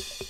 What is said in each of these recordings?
you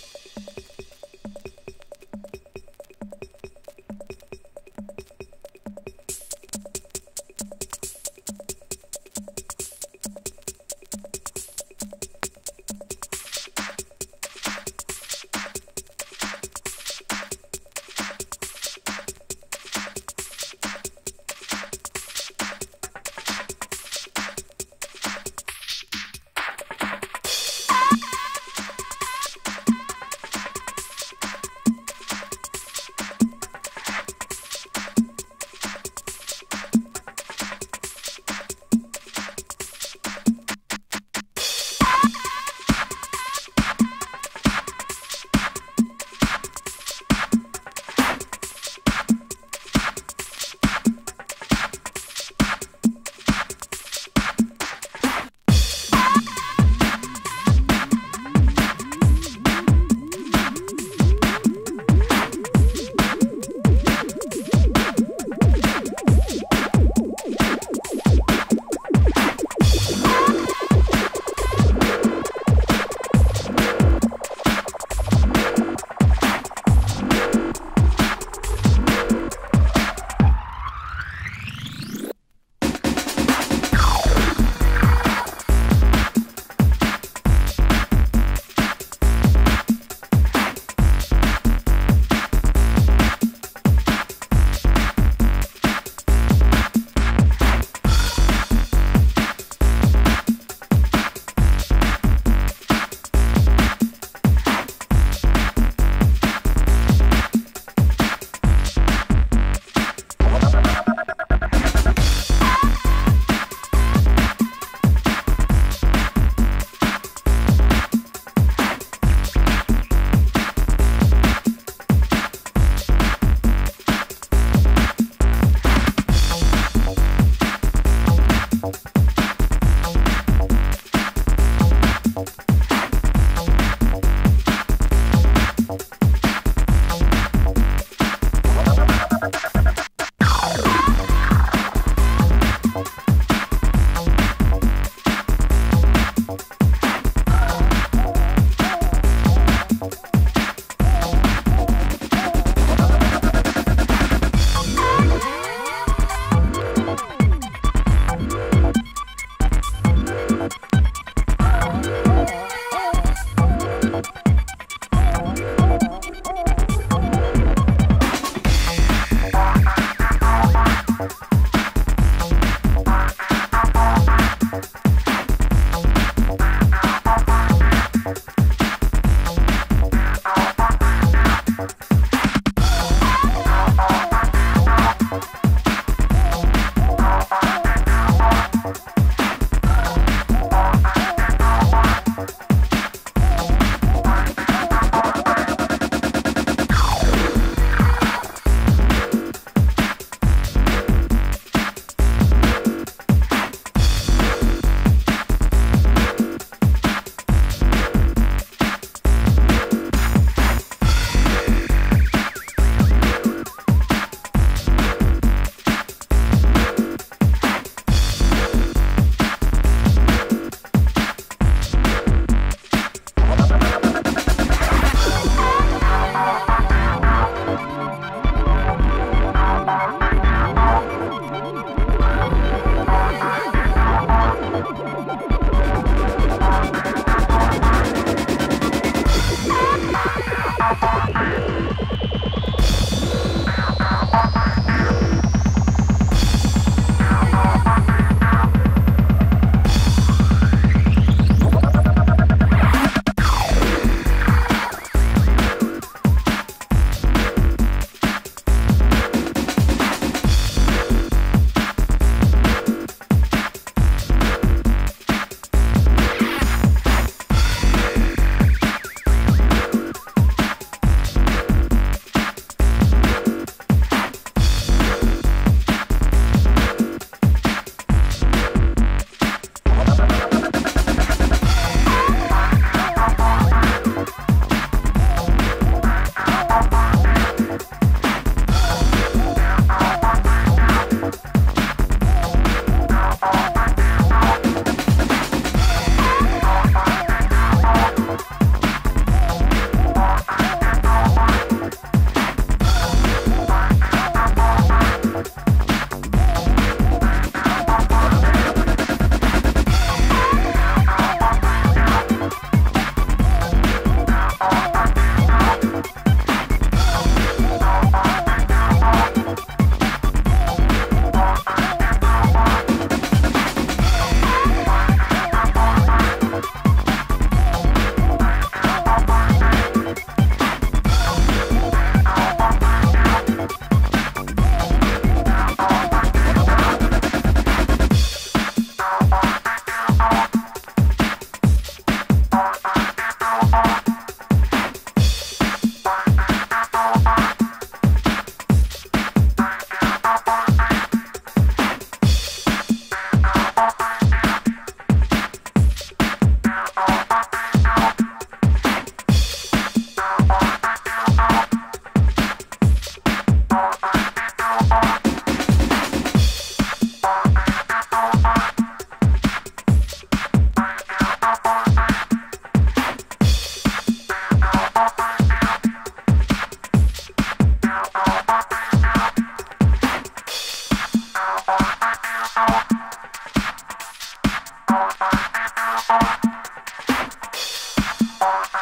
Thank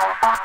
you.